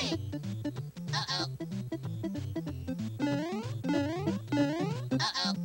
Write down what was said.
Uh-oh. Uh-oh.